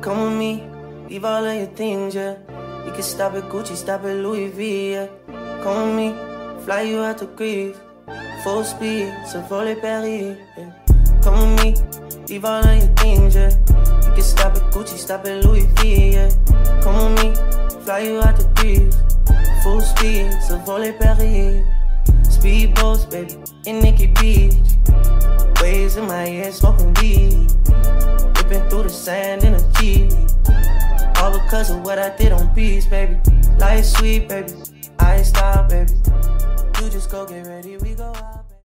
Come with me, leave all of your things, yeah. You can stop at Gucci, stop at Louis V, yeah. Come with me, fly you out to Greece. Full speed, so volley Paris, yeah. Come with me, leave all of your things, yeah. You can stop at Gucci, stop at Louis V, yeah. Come with me, fly you out Full speed, so volley Paris. Speedboats, baby, in Nikki Beach. Waves in my head, smoking weed. Ripping through the sand in a Jeep. All because of what I did on beats, baby. Life sweet, baby. I stop, baby. You just go get ready, we go out.